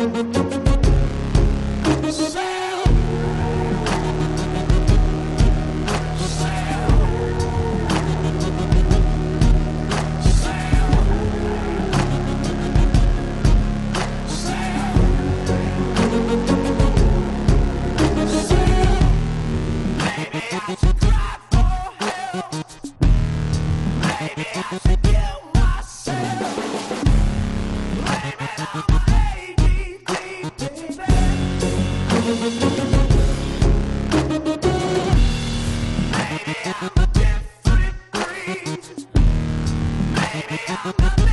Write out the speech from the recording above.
Yeah. Come on.